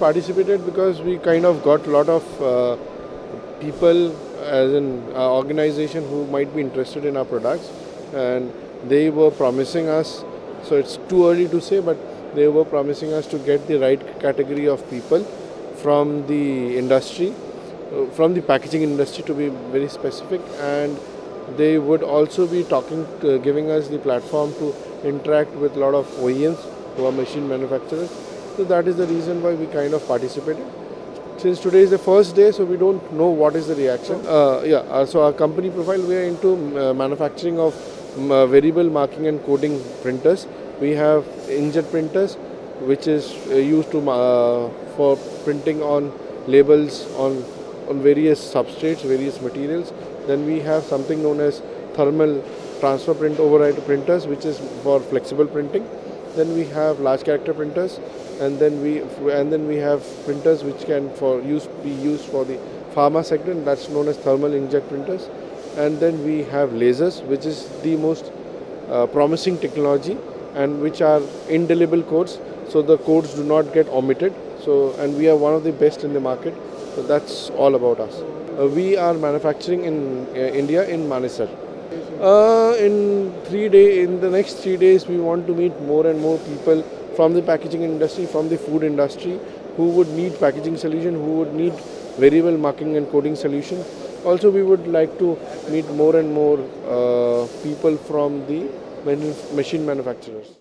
participated because we kind of got a lot of uh, people as an uh, organization who might be interested in our products. And they were promising us so it's too early to say but they were promising us to get the right category of people from the industry uh, from the packaging industry to be very specific. And they would also be talking to, giving us the platform to interact with a lot of OEMs who are machine manufacturers so that is the reason why we kind of participated. Since today is the first day, so we don't know what is the reaction. Uh, yeah, uh, so our company profile, we are into uh, manufacturing of um, uh, variable marking and coding printers. We have inkjet printers, which is uh, used to uh, for printing on labels on on various substrates, various materials. Then we have something known as thermal transfer print override printers, which is for flexible printing. Then we have large character printers, and then we and then we have printers which can for use be used for the pharma sector, and that's known as thermal inkjet printers. And then we have lasers, which is the most uh, promising technology, and which are indelible codes, so the codes do not get omitted. So, and we are one of the best in the market. So that's all about us. Uh, we are manufacturing in uh, India in Manesar. Uh, in three day, in the next three days, we want to meet more and more people from the packaging industry, from the food industry, who would need packaging solution, who would need variable marking and coding solution. Also, we would like to meet more and more uh, people from the machine manufacturers.